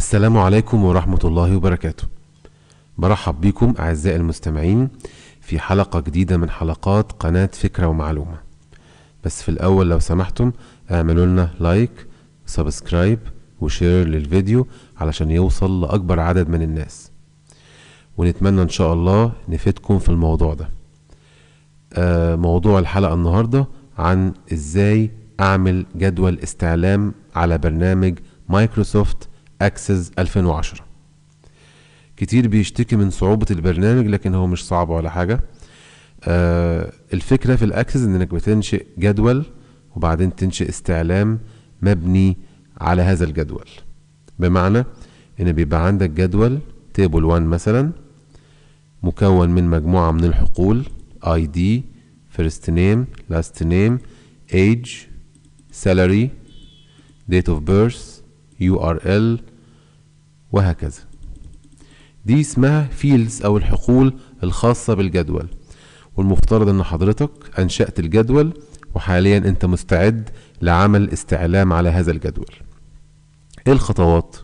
السلام عليكم ورحمة الله وبركاته. برحب بكم أعزائي المستمعين في حلقة جديدة من حلقات قناة فكرة ومعلومة. بس في الأول لو سمحتم اعملوا لنا like subscribe و share للفيديو علشان يوصل لأكبر عدد من الناس. ونتمنى إن شاء الله نفيدكم في الموضوع ده. آه موضوع الحلقة النهاردة عن إزاي أعمل جدول استعلام على برنامج مايكروسوفت اكسس 2010 كتير بيشتكي من صعوبة البرنامج لكن هو مش صعب ولا حاجة. آه الفكرة في الأكسس إنك بتنشئ جدول وبعدين تنشئ استعلام مبني على هذا الجدول. بمعنى إن بيبقى عندك جدول table 1 مثلا مكون من مجموعة من الحقول ID first name last name age salary date of birth URL وهكذا. دي اسمها فيلدز أو الحقول الخاصة بالجدول والمفترض إن حضرتك أنشأت الجدول وحاليا أنت مستعد لعمل استعلام على هذا الجدول. إيه الخطوات؟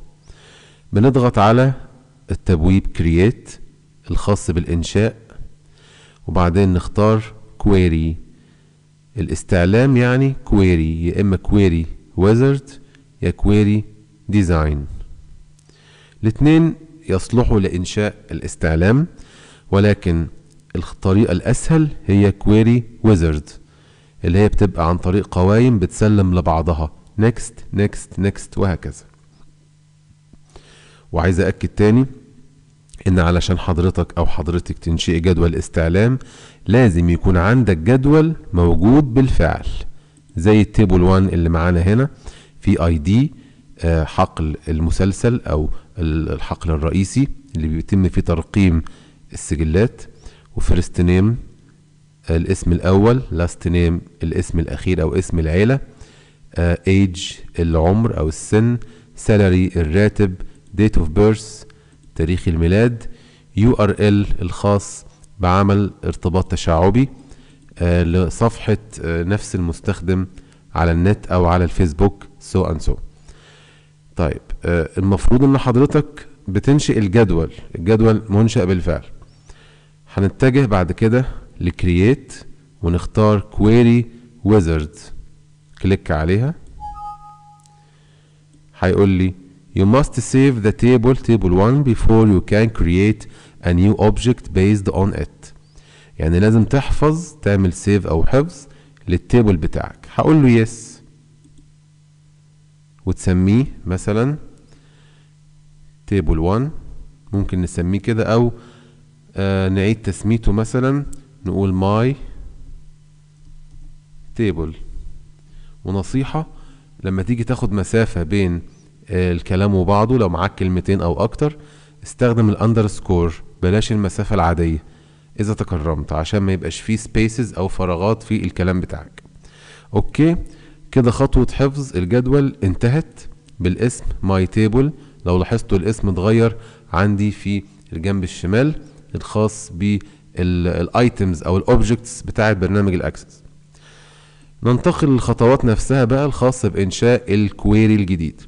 بنضغط على التبويب create الخاص بالإنشاء وبعدين نختار query الاستعلام يعني query يا إما query wizard يا query design الاتنين يصلحوا لإنشاء الاستعلام ولكن الطريقة الأسهل هي query wizard اللي هي بتبقى عن طريق قوائم بتسلم لبعضها next next next وهكذا. وعايز أكد تاني إن علشان حضرتك أو حضرتك تنشئ جدول استعلام لازم يكون عندك جدول موجود بالفعل زي ال table 1 اللي معانا هنا في ID حقل المسلسل أو الحقل الرئيسي اللي بيتم فيه ترقيم السجلات و first name الاسم الأول last name الاسم الأخير أو اسم العيلة ايج العمر أو السن salary الراتب date of birth تاريخ الميلاد URL الخاص بعمل ارتباط تشعبي لصفحة نفس المستخدم على النت أو على الفيسبوك so and so طيب آه المفروض إن حضرتك بتنشئ الجدول الجدول منشأ بالفعل. هنتجه بعد كده ل create ونختار query wizard click عليها. هيقول لي you must save the table table 1 before you can create a new object based on it. يعني لازم تحفظ تعمل save أو حفظ لل table بتاعك. هقول له yes وتسميه مثلا table 1 ممكن نسميه كده أو آه نعيد تسميته مثلا نقول my table ونصيحة لما تيجي تاخد مسافة بين آه الكلام وبعضه لو معاك كلمتين أو أكتر استخدم ال underscore بلاش المسافة العادية إذا تكرمت عشان ما يبقاش فيه spaces أو فراغات في الكلام بتاعك. okay؟ كده خطوة حفظ الجدول انتهت. بالاسم my table لو لاحظتوا الاسم اتغير عندي في الجنب الشمال الخاص بال items أو ال objects بتاعة برنامج الأكسس. ننتقل للخطوات نفسها بقى الخاصة بإنشاء ال query الجديد.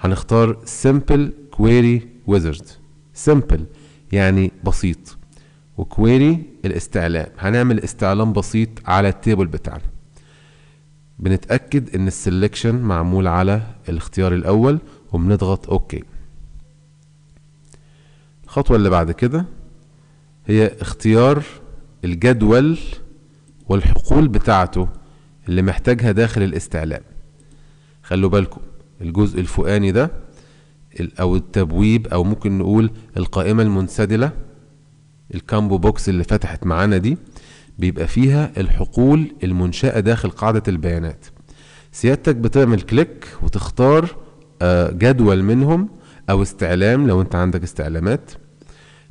هنختار simple query wizard. Simple يعني بسيط. و query الاستعلام. هنعمل استعلام بسيط على ال table بتاعنا. بنتأكد إن ال selection معمول على الاختيار الأول وبنضغط okay الخطوة اللي بعد كده هي اختيار الجدول والحقول بتاعته اللي محتاجها داخل الاستعلام. خلوا بالكم الجزء الفوقاني ده أو التبويب أو ممكن نقول القائمة المنسدلة ال combo box اللي فتحت معانا دي بيبقى فيها الحقول المنشأة داخل قاعدة البيانات. سيادتك بتعمل click وتختار جدول منهم أو استعلام لو أنت عندك استعلامات.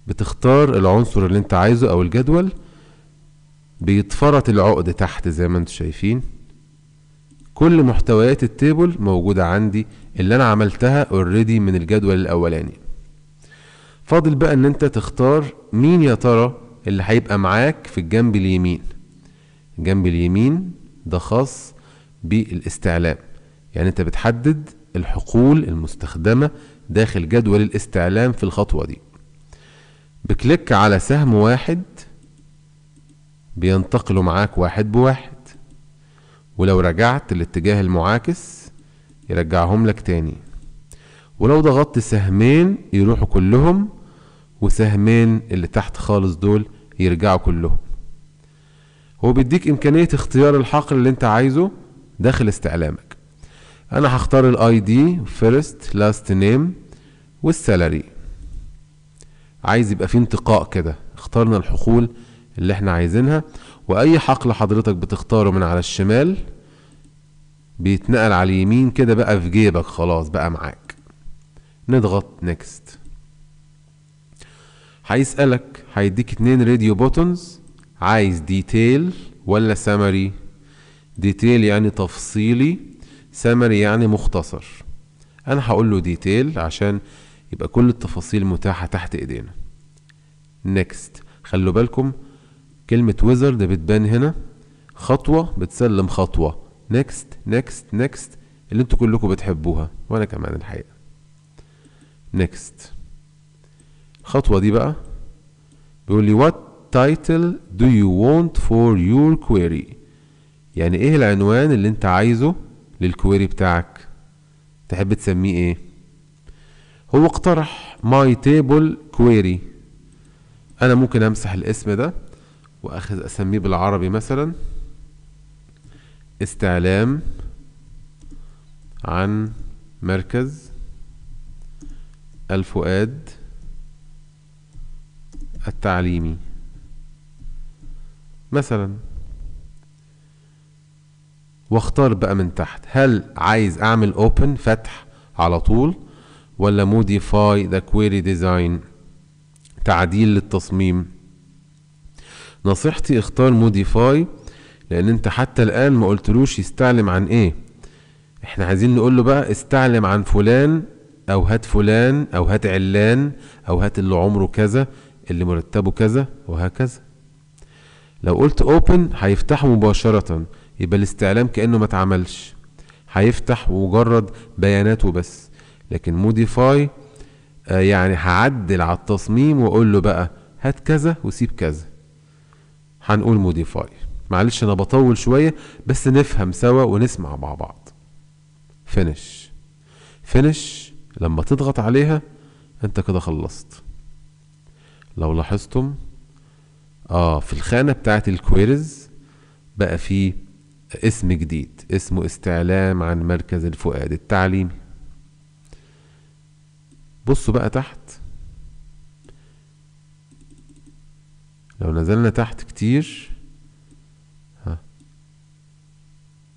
بتختار العنصر اللي انت عايزه أو الجدول بيتفرط العقد تحت زي ما أنتم شايفين. كل محتويات ال table موجودة عندي اللي أنا عملتها already من الجدول الأولاني. فاضل بقى إن أنت تختار مين يا ترى اللي هيبقى معاك في الجنب اليمين. الجنب اليمين ده خاص بالاستعلام. يعني أنت بتحدد الحقول المستخدمة داخل جدول الاستعلام في الخطوة دي. بكليك على سهم واحد بينتقلوا معاك واحد بواحد. ولو رجعت الاتجاه المعاكس يرجعهم لك تاني. ولو ضغطت سهمين يروحوا كلهم وسهمين اللي تحت خالص دول يرجعوا كلهم. هو بيديك إمكانية اختيار الحقل اللي انت عايزه داخل استعلامك. أنا هختار ال ID first last name وال salary عايز يبقى فيه انتقاء كده. اخترنا الحقول اللي إحنا عايزينها وأي حقل حضرتك بتختاره من على الشمال بيتنقل على اليمين كده بقى في جيبك خلاص بقى معاك. نضغط next هيسألك هيديك اتنين radio buttons عايز detail ولا summary detail يعني تفصيلي سمري يعني مختصر. أنا هقول له detail عشان يبقى كل التفاصيل متاحة تحت إيدينا. next خلوا بالكم كلمة wizard بتبان هنا. خطوة بتسلم خطوة. next next next اللي أنتوا كلكم بتحبوها وأنا كمان الحقيقة. next الخطوة دي بقى بيقول لي what title do you want for your query? يعني إيه العنوان اللي انت عايزه لل query بتاعك؟ تحب تسميه إيه؟ هو اقترح my table query. أنا ممكن أمسح الاسم ده وأخذ أسميه بالعربي مثلا. استعلام عن مركز الفؤاد التعليمي. مثلا. واختار بقى من تحت. هل عايز أعمل open فتح على طول؟ ولا modify the query design تعديل للتصميم. نصيحتي اختار modify لأن أنت حتى الآن ما قلتلوش يستعلم عن إيه. إحنا عايزين نقول له بقى استعلم عن فلان أو هات فلان أو هات علان أو هات اللي عمره كذا اللي مرتبه كذا وهكذا. لو قلت open هيفتحه مباشرة يبقى الاستعلام كأنه ما اتعملش. هيفتح مجرد بياناته بس. لكن modify آه يعني هعدل على التصميم وأقول له بقى هات كذا وسيب كذا. هنقول modify معلش أنا بطول شوية بس نفهم سوا ونسمع مع بعض. finish finish لما تضغط عليها أنت كده خلصت. لو لاحظتم آه في الخانة بتاعت ال queries بقى في اسم جديد اسمه استعلام عن مركز الفؤاد التعليمي. بصوا بقى تحت. لو نزلنا تحت كتير ها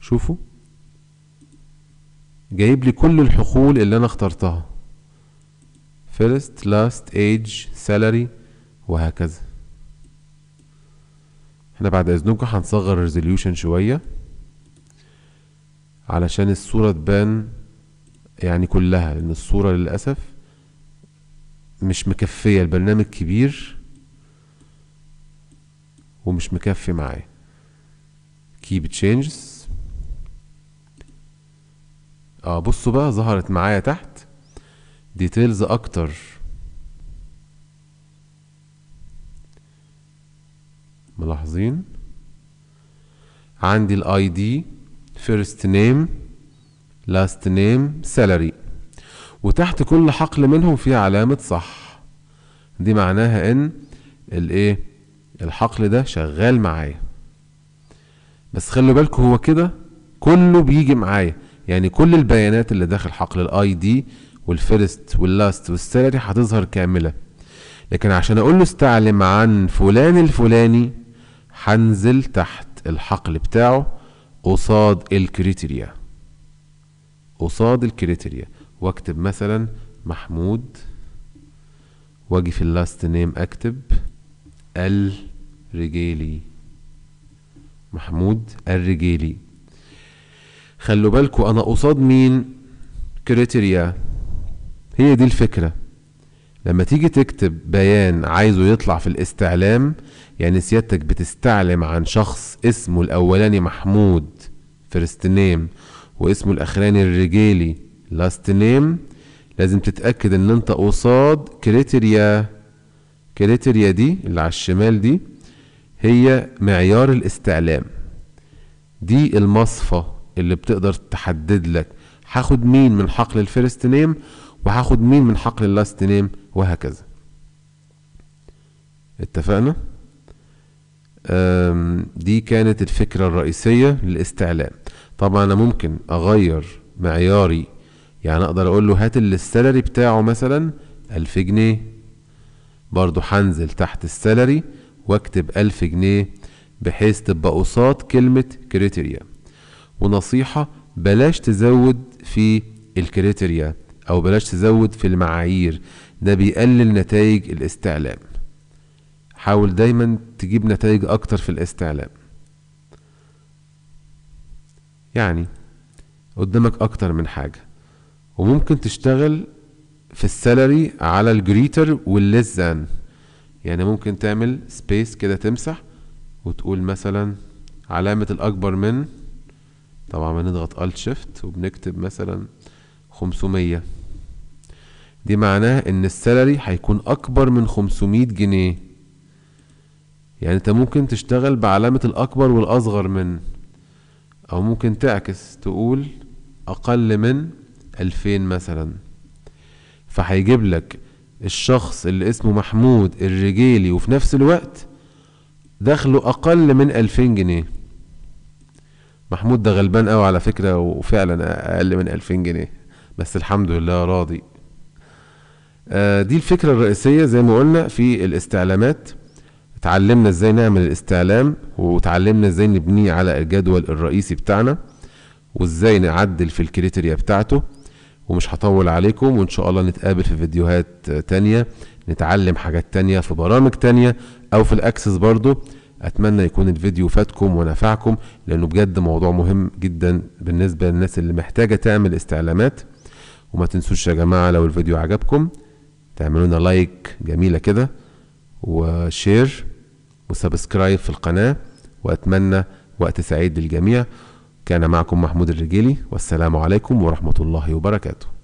شوفوا. جايب لي كل الحقول اللي أنا اخترتها. First last age salary وهكذا. إحنا بعد إذنكم هنصغر الريزوليوشن شوية. علشان الصورة تبان يعني كلها لأن الصورة للأسف مش مكفية البرنامج كبير ومش مكفي معايا. Keep changes. آه بصوا بقى ظهرت معايا تحت details أكتر. ملاحظين؟ عندي ال ID first name last name salary وتحت كل حقل منهم في علامة صح. دي معناها إن الإيه؟ الحقل ده شغال معايا. بس خلوا بالكم هو كده كله بيجي معايا. يعني كل البيانات اللي داخل حقل ال ID وال first وال last وال salary هتظهر كاملة. لكن عشان أقول له استعلم عن فلان الفلاني هنزل تحت الحقل بتاعه قصاد ال criteria. قصاد ال criteria. واكتب مثلا محمود واجي في ال last name اكتب الرجيلي محمود الرجيلي خلوا بالكوا أنا قصاد مين؟ criteria هي دي الفكرة. لما تيجي تكتب بيان عايزه يطلع في الاستعلام يعني سيادتك بتستعلم عن شخص اسمه الأولاني محمود first name واسمه الأخراني الرجيلي. last name لازم تتأكد إن أنت قصاد criteria. criteria دي اللي على الشمال دي هي معيار الاستعلام. دي المصفى اللي بتقدر تحدد لك هاخد مين من حقل ال first name وهاخد مين من حقل ال last name وهكذا. اتفقنا؟ دي كانت الفكرة الرئيسية للاستعلام. طبعا أنا ممكن أغير معياري يعني أقدر أقول له هات ال salary بتاعه مثلا ألف جنيه. برضو هنزل تحت ال salary واكتب ألف جنيه بحيث تبقى قصاد كلمة criteria ونصيحة بلاش تزود في ال criteria أو بلاش تزود في المعايير. ده بيقلل نتائج الاستعلام. حاول دايما تجيب نتائج أكتر في الاستعلام. يعني قدامك أكتر من حاجة. وممكن تشتغل في ال salary على ال greater وال less than يعني ممكن تعمل space كده تمسح وتقول مثلا علامة الأكبر من طبعا بنضغط Alt Shift وبنكتب مثلا 500 دي معناه إن ال salary هيكون أكبر من 500 جنيه. يعني أنت ممكن تشتغل بعلامة الأكبر والأصغر من أو ممكن تعكس تقول أقل من 2000 مثلا. فهيجيب لك الشخص اللي اسمه محمود الرجيلي وفي نفس الوقت دخله أقل من 2000 جنيه. محمود ده غلبان قوي على فكرة وفعلا أقل من 2000 جنيه. بس الحمد لله راضي. آه، دي الفكرة الرئيسية زي ما قلنا في الاستعلامات. اتعلمنا إزاي نعمل الاستعلام وتعلمنا إزاي نبنيه على الجدول الرئيسي بتاعنا وإزاي نعدل في الكريتيريا بتاعته. ومش هطول عليكم وإن شاء الله نتقابل في فيديوهات تانية نتعلم حاجات تانية في برامج تانية أو في الأكسس برضو. أتمنى يكون الفيديو فاتكم ونفعكم لأنه بجد موضوع مهم جدا بالنسبة للناس اللي محتاجة تعمل استعلامات. وما تنسوش يا جماعة لو الفيديو عجبكم تعملوا لنا like جميلة كده و share و subscribe في القناة وأتمنى وقت سعيد للجميع. كان معكم محمود الرجيلي والسلام عليكم ورحمة الله وبركاته.